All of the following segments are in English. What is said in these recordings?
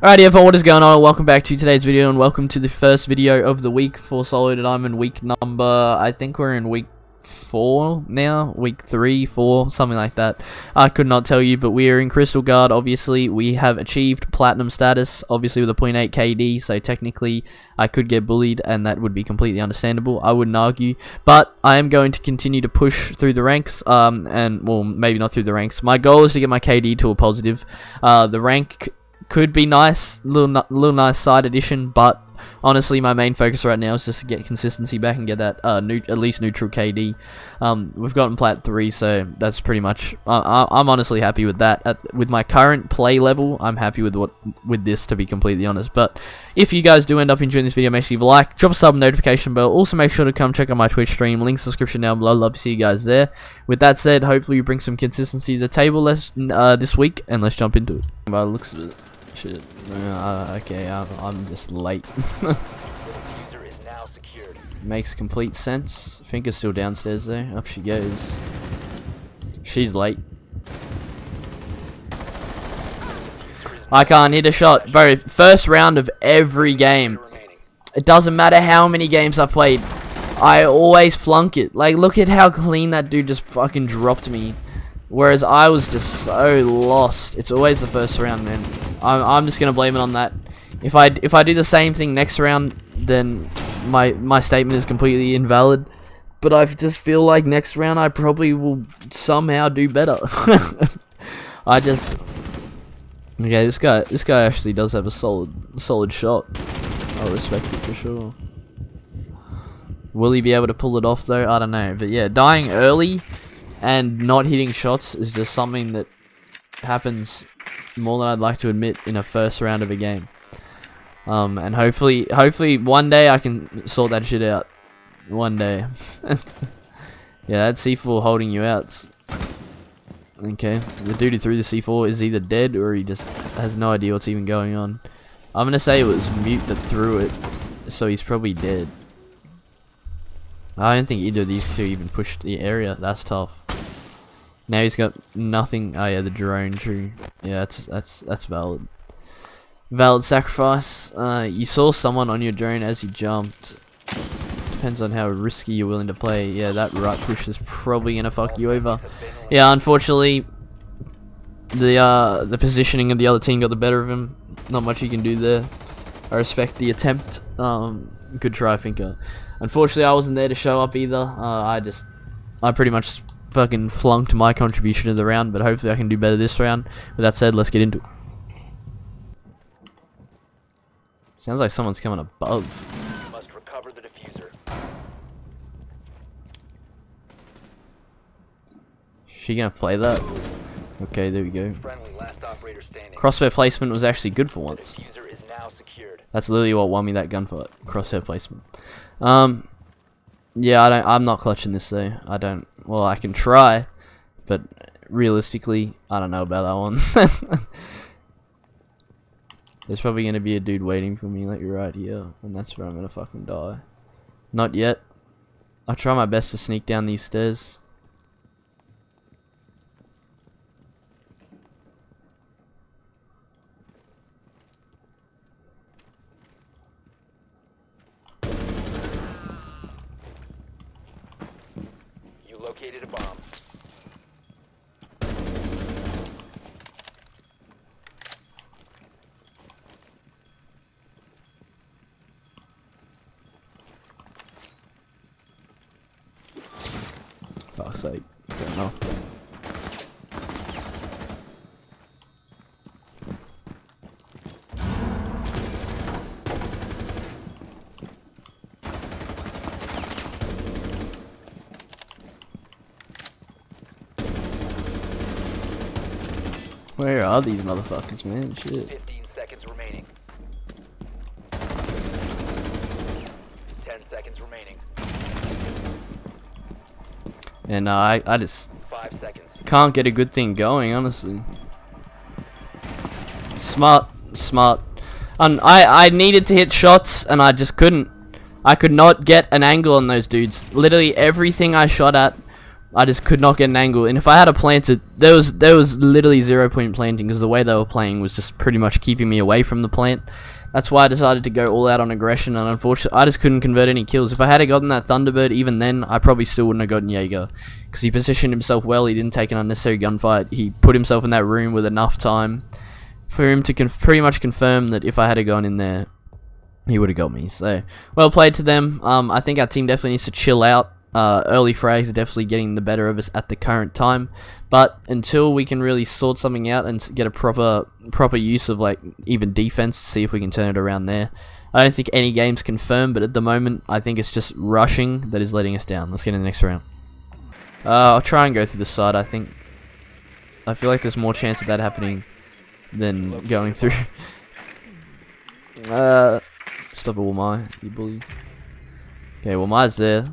Alrighty everyone, what is going on? Welcome back to today's video and welcome to the first video of the week for Solo Diamond week number, I think we're in week 4 now, week 3, 4, something like that. I could not tell you, but we are in Crystal Guard, obviously. We have achieved Platinum status, obviously with a 0.8 KD, so technically I could get bullied and that would be completely understandable, I wouldn't argue. But I am going to continue to push through the ranks, um, and, well, maybe not through the ranks. My goal is to get my KD to a positive. Uh, the rank could be nice, little little nice side addition, but honestly, my main focus right now is just to get consistency back and get that uh, new, at least neutral KD. Um, we've gotten plat three, so that's pretty much. Uh, I'm honestly happy with that. At, with my current play level, I'm happy with what with this, to be completely honest. But if you guys do end up enjoying this video, make sure you like, drop a sub, notification bell. Also, make sure to come check out my Twitch stream. Links description down below. Love to see you guys there. With that said, hopefully you bring some consistency to the table uh, this week, and let's jump into it. By looks of it. Shit. Uh, okay, I'm, I'm just late. Makes complete sense. Finker's still downstairs though. Up she goes. She's late. I can't hit a shot. Bro, first round of every game. It doesn't matter how many games I played. I always flunk it. Like, look at how clean that dude just fucking dropped me. Whereas I was just so lost. It's always the first round, man. I'm, I'm just gonna blame it on that. If I if I do the same thing next round, then my my statement is completely invalid. But I just feel like next round I probably will somehow do better. I just okay. This guy this guy actually does have a solid solid shot. I respect it for sure. Will he be able to pull it off though? I don't know. But yeah, dying early and not hitting shots is just something that happens more than I'd like to admit in a first round of a game. Um, and hopefully, hopefully one day I can sort that shit out. One day. yeah, that C4 holding you out. Okay, the dude who threw the C4 is either dead or he just has no idea what's even going on. I'm gonna say it was Mute that threw it, so he's probably dead. I don't think either of these two even pushed the area. That's tough. Now he's got nothing. Oh yeah, the drone. True. Yeah, that's that's that's valid. Valid sacrifice. Uh, you saw someone on your drone as you jumped. Depends on how risky you're willing to play. Yeah, that right push is probably gonna fuck you over. Yeah, unfortunately, the uh the positioning of the other team got the better of him. Not much you can do there. I respect the attempt. Um, good try, Finker. Unfortunately, I wasn't there to show up either. Uh, I just, I pretty much fucking flunked my contribution of the round, but hopefully I can do better this round. With that said, let's get into it. Sounds like someone's coming above. Must recover the defuser. She gonna play that? Okay, there we go. Crosshair placement was actually good for once. That's literally what won me that gunfight. Crosshair placement. Um, yeah, I don't. I'm not clutching this though. I don't. Well, I can try, but realistically, I don't know about that one. There's probably gonna be a dude waiting for me like right here, and that's where I'm gonna fucking die. Not yet. I'll try my best to sneak down these stairs. Located a bomb. Fuck's sake. Don't know. Where are these motherfuckers, man? Shit. 15 seconds remaining. 10 seconds remaining. And uh, I, I just can't get a good thing going, honestly. Smart, smart. And I, I needed to hit shots, and I just couldn't. I could not get an angle on those dudes. Literally everything I shot at I just could not get an angle. And if I had a planted, there was there was literally zero point planting because the way they were playing was just pretty much keeping me away from the plant. That's why I decided to go all out on aggression, and unfortunately, I just couldn't convert any kills. If I had gotten that Thunderbird, even then, I probably still wouldn't have gotten Jaeger. Because he positioned himself well, he didn't take an unnecessary gunfight, he put himself in that room with enough time for him to pretty much confirm that if I had gone in there, he would have got me. So, well played to them. Um, I think our team definitely needs to chill out. Uh, early frags are definitely getting the better of us at the current time, but until we can really sort something out and get a proper proper use of like even defense, see if we can turn it around there. I don't think any game's confirmed, but at the moment, I think it's just rushing that is letting us down. Let's get in the next round. Uh, I'll try and go through the side. I think I feel like there's more chance of that happening than going through. uh, stop it, Wamai, you bully. Okay, Wamai's there.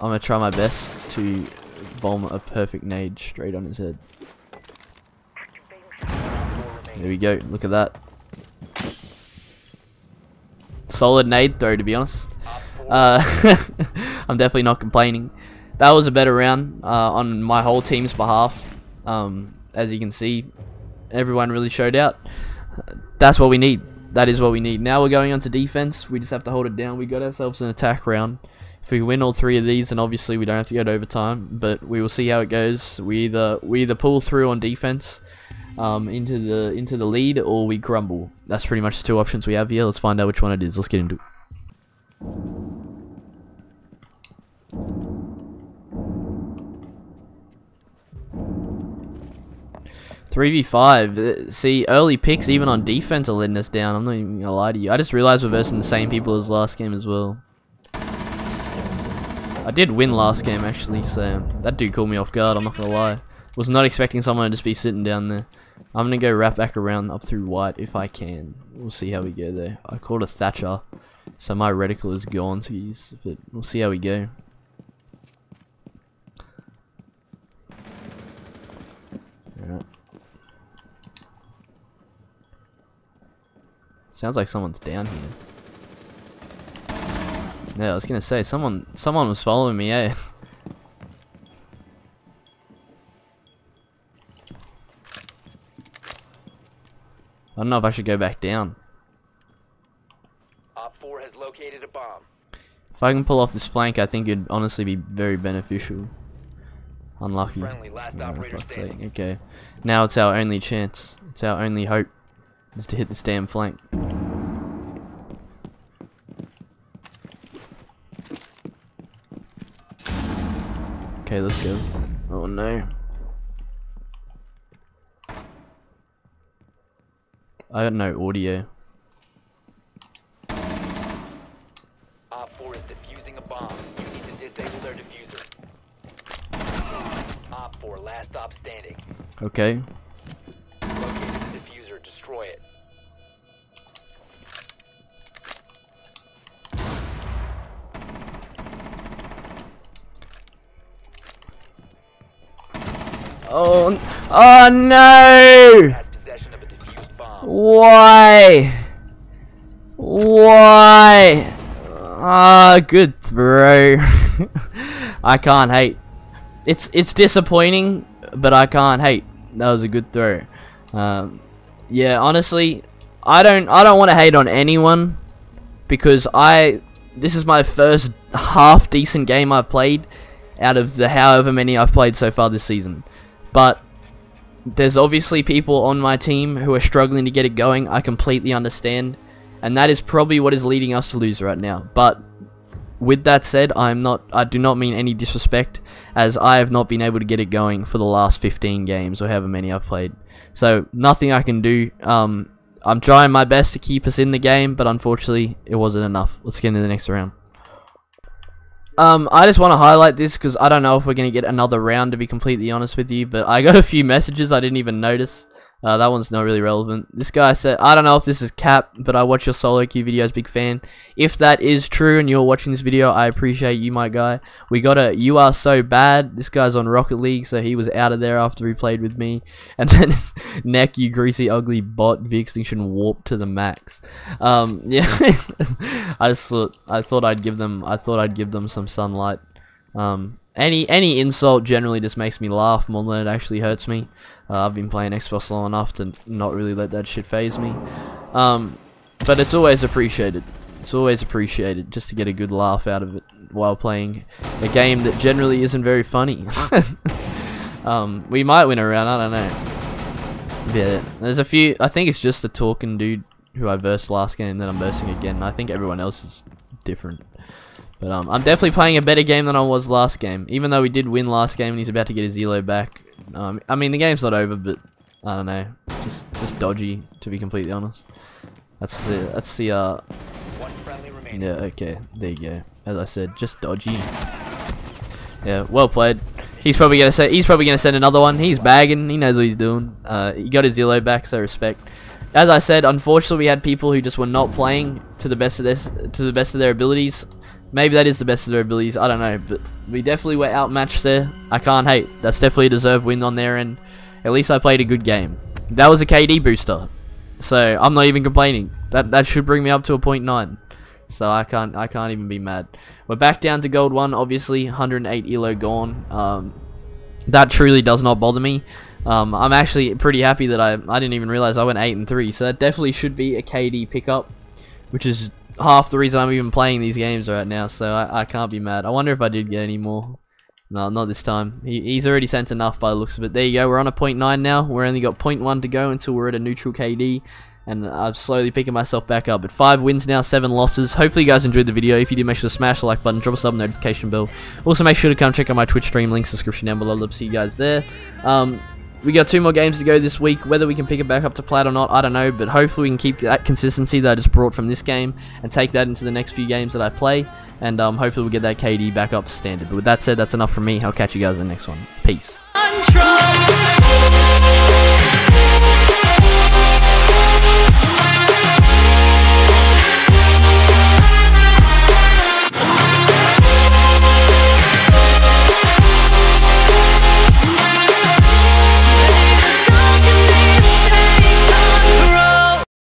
I'm gonna try my best to bomb a perfect nade straight on his head. There we go. Look at that. Solid nade throw, to be honest. Uh, I'm definitely not complaining. That was a better round uh, on my whole team's behalf. Um, as you can see, everyone really showed out. That's what we need. That is what we need. Now we're going on to defense. We just have to hold it down. We got ourselves an attack round. If we win all three of these, then obviously we don't have to go to overtime. But we will see how it goes. We either we either pull through on defense um, into the into the lead, or we crumble. That's pretty much the two options we have here. Let's find out which one it is. Let's get into it. 3v5. Uh, see, early picks even on defense are letting us down. I'm not even to lie to you. I just realized we're versing the same people as last game as well. I did win last game actually, so that dude caught me off guard, I'm not to lie. Was not expecting someone to just be sitting down there. I'm to go wrap back around up through white if I can. We'll see how we go there. I called a Thatcher, so my reticle is gone to use, but we'll see how we go. Alright. Sounds like someone's down here. Yeah, I was gonna say someone someone was following me, eh? I don't know if I should go back down. Op 4 has located a bomb. If I can pull off this flank, I think it'd honestly be very beneficial. Unlucky. Oh, okay. Now it's our only chance. It's our only hope. Is to hit this damn flank. Okay, let's go. Oh no. I got no audio. Op 4 is defusing a bomb. You need to disable their defuser. Op 4, last stop standing. Okay. Oh, oh no! Why? Why? Ah, oh, good throw. I can't hate. It's it's disappointing, but I can't hate. That was a good throw. Um, yeah, honestly, I don't I don't want to hate on anyone because I this is my first half decent game I've played out of the however many I've played so far this season. But there's obviously people on my team who are struggling to get it going. I completely understand. And that is probably what is leading us to lose right now. But with that said, I'm not I do not mean any disrespect as I have not been able to get it going for the last 15 games or however many I've played. So nothing I can do. Um, I'm trying my best to keep us in the game, but unfortunately it wasn't enough. Let's get into the next round. Um, I just want to highlight this because I don't know if we're going to get another round to be completely honest with you, but I got a few messages I didn't even notice. Uh, that one's not really relevant. This guy said, I don't know if this is cap, but I watch your solo queue videos, big fan. If that is true and you're watching this video, I appreciate you, my guy. We got a You Are So Bad. This guy's on Rocket League, so he was out of there after he played with me. And then Neck, you greasy, ugly bot, V-Extinction warp to the max. Um, yeah, I thought, I thought I'd give them, I thought I'd give them some sunlight. Um, any any insult generally just makes me laugh more than it actually hurts me. Uh, I've been playing Xbox long enough to not really let that shit faze me. Um, but it's always appreciated. It's always appreciated just to get a good laugh out of it while playing a game that generally isn't very funny. um, we might win a round, I don't know. Yeah, there's a few. I think it's just the talking dude who I versed last game that I'm versing again. I think everyone else is different. But um, I'm definitely playing a better game than I was last game. Even though we did win last game and he's about to get his elo back. Um, I mean, the game's not over, but I don't know. Just just dodgy, to be completely honest. That's the, that's the, uh... One friendly remaining. Yeah, okay. There you go. As I said, just dodgy. Yeah, well played. He's probably gonna say he's probably gonna send another one. He's bagging. He knows what he's doing. Uh, he got his elo back, so respect. As I said, unfortunately, we had people who just were not playing to the best of this to the best of their abilities. Maybe that is the best of their abilities. I don't know, but we definitely were outmatched there. I can't hate. That's definitely a deserved win on there, and at least I played a good game. That was a KD booster, so I'm not even complaining. That that should bring me up to a point nine. So I can't I can't even be mad. We're back down to gold one, obviously 108 elo gone. Um, that truly does not bother me. Um, I'm actually pretty happy that I I didn't even realize I went eight and three. So that definitely should be a KD pickup, which is half the reason I'm even playing these games right now. So I I can't be mad. I wonder if I did get any more. No, not this time. He, he's already sent enough by the looks of it. There you go. We're on a point 0.9 now. We're only got point 0.1 to go until we're at a neutral KD and I'm slowly picking myself back up. But five wins now, seven losses. Hopefully you guys enjoyed the video. If you did, make sure to smash the like button, drop a sub, notification bell. Also, make sure to come check out my Twitch stream, links description down below. Love to see you guys there. Um, we got two more games to go this week. Whether we can pick it back up to plat or not, I don't know. But hopefully we can keep that consistency that I just brought from this game and take that into the next few games that I play. And um, hopefully we'll get that KD back up to standard. But with that said, that's enough from me. I'll catch you guys in the next one. Peace.